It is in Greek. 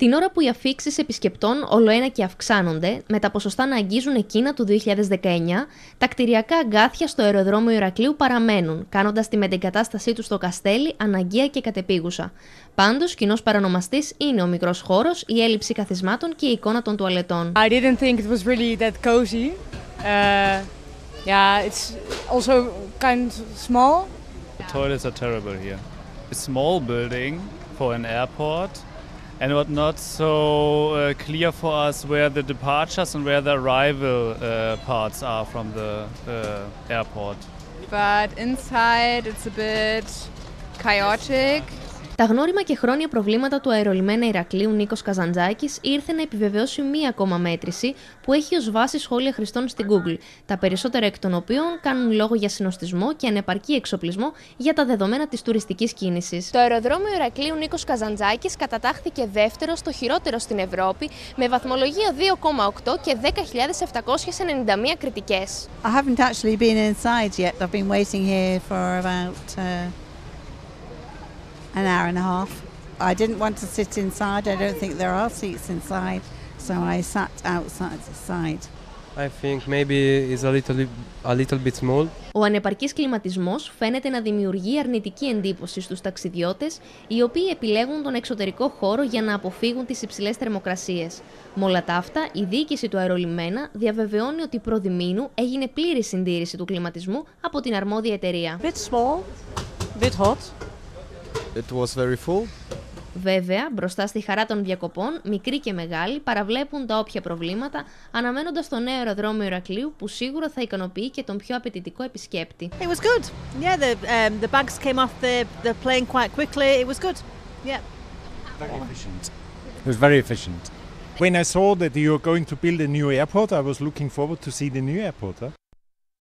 Την ώρα που οι αφήξεις επισκεπτών ολοένα και αυξάνονται, με τα ποσοστά να αγγίζουν εκείνα του 2019, τα κτηριακά αγκάθια στο αεροδρόμιο Ηρακλείου παραμένουν, κάνοντας τη μετεγκατάστασή τους στο Καστέλι αναγκαία και κατεπίγουσα. Πάντως, κοινός παρανομαστής είναι ο μικρός χώρος, η έλλειψη καθισμάτων και η εικόνα των τουαλετών. I didn't think it was really that cozy. Uh, yeah, it's also kind of small. The toilets are terrible here. A small building for an airport and what not so uh, clear for us where the departures and where the arrival uh, parts are from the uh, airport. But inside it's a bit chaotic. Τα γνώριμα και χρόνια προβλήματα του αερολιμένα Ηρακλείου Νίκος Καζαντζάκης ήρθε να επιβεβαιώσει μία ακόμα μέτρηση που έχει ως βάση σχόλια χρηστών στην Google, τα περισσότερα εκ των οποίων κάνουν λόγο για συνοστισμό και ανεπαρκή εξοπλισμό για τα δεδομένα της τουριστικής κίνησης. Το αεροδρόμιο Ηρακλείου Νίκος Καζαντζάκης κατατάχθηκε δεύτερο στο χειρότερο στην Ευρώπη με βαθμολογία 2,8 και 10.791 κριτικές. I haven't actually been inside yet. I've been waiting here for about uh, an hour and a half. I didn't want to sit inside. I don't think there are seats inside, so I sat outside the side. I think maybe it's a little a little bit small. Ο ανεπαρκής κλιματισμός φαίνεται να δημιουργεί αρνητική εντύπωση στους ταξιδιώτες, οι οποίοι επιλέγουν τον εξωτερικό χώρο για να αποφύγουν τις υψηλές θερμοκρασίες. Με όλα τα αυτά, η διοίκηση του αερολιμένα διαβεβαιώνει ότι προδημήνου έγινε πλήρη συντήρηση του κλιματισμού από την αρμόδια εταιρεία. bit small, bit hot. It was very full. Βέβαια, μπροστά στη χαρά των διακοπών, μικροί και μεγάλοι παραβλέπουν τα όποια προβλήματα, αναμένοντας το νέο αεροδρόμιο Ηρακλείου που σίγουρα θα ικανοποιεί και τον πιο απαιτητικό επισκέπτη. It was good. Yeah, the um, the bags came off the the plane quite quickly. It was good. Yeah. Very efficient. It was very efficient. When I saw that you were going to build a new airport, I was looking forward to see the new airport. Huh?